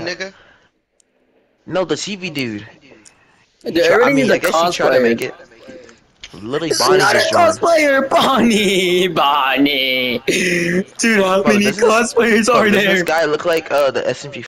nigga. No, the TV dude. Dude, Try- I mean, I guess he tried to make it. Literally, It's Bonnie not a cosplayer, Bonnie, Bonnie. Dude, how Bro, many cosplayers this- cosplayers are this, there? this guy look like uh the SMG